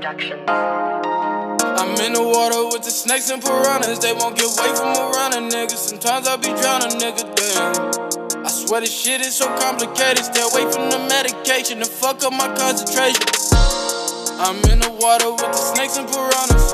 Productions. I'm in the water with the snakes and piranhas. They won't get away from around a nigga. Sometimes I be drowning, nigga. Damn. I swear this shit is so complicated. Stay away from the medication to fuck up my concentration. I'm in the water with the snakes and piranhas.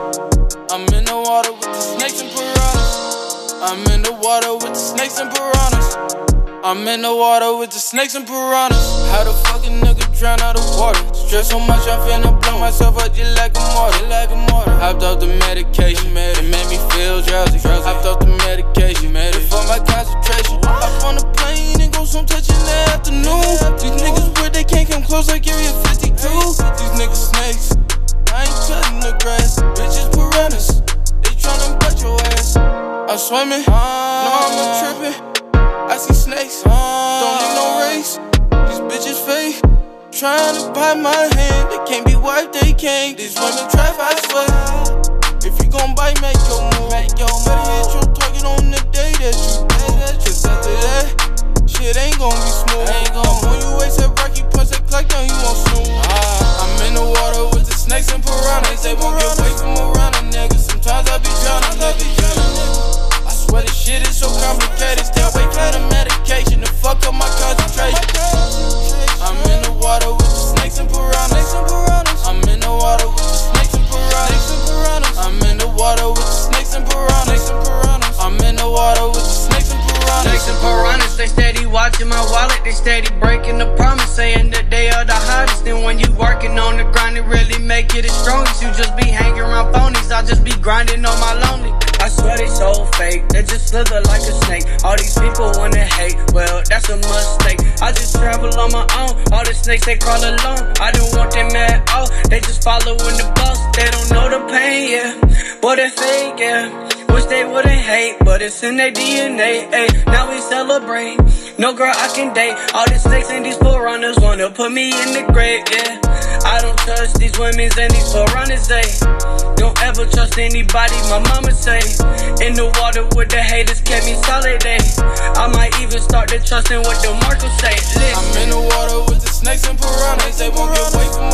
I'm in the water with the snakes and piranhas. I'm in the water with the snakes and piranhas. I'm in the water with the snakes and piranhas. How the fucking nigga drown out of water? Stress so much, I'm finna blow myself up just like a mortar. Like a mortar. Hopped off the medication, it made me feel drowsy. Hopped off the medication, made it for my concentration. Up on the plane and go some touch in the afternoon. These niggas weird, they can't come close like Area 52. These niggas snakes. I ain't cutting the grass. Bitches piranhas. They tryna butt your ass. I'm swimming. No, I'm tripping. I see snakes, don't need no race. These bitches fake, trying to bite my hand. They can't be wiped, they can't. These women trap, I swear. So complicated. Stay away from the medication to fuck up my concentration. I'm in the water with the snakes and piranhas. I'm in the water with the snakes and piranhas. I'm in the water with the snakes and piranhas. I'm in the water with the snakes and piranhas. Snakes and piranhas, they steady watching my wallet. They steady breaking the promise, saying that they are the hottest. And when you working on the grind, it really make it as strongest. You just be hanging around phonies, I just be grinding on my lonely. I swear they so fake, they just slither like a snake. All these people wanna hate, well, that's a mistake. I just travel on my own, all the snakes they crawl alone. I don't want them at all, they just following the bus. They don't know the pain, yeah, but they fake, yeah. Wish they wouldn't hate, but it's in their DNA. Ay. Now we celebrate. No girl I can date. All these snakes and these piranhas wanna put me in the grave. Yeah, I don't trust these women and these piranhas. Ay. Don't ever trust anybody. My mama say. In the water with the haters kept me solid. Ay. I might even start to trusting what the Marcos say. Listen. I'm in the water with the snakes and piranhas. They won't get away from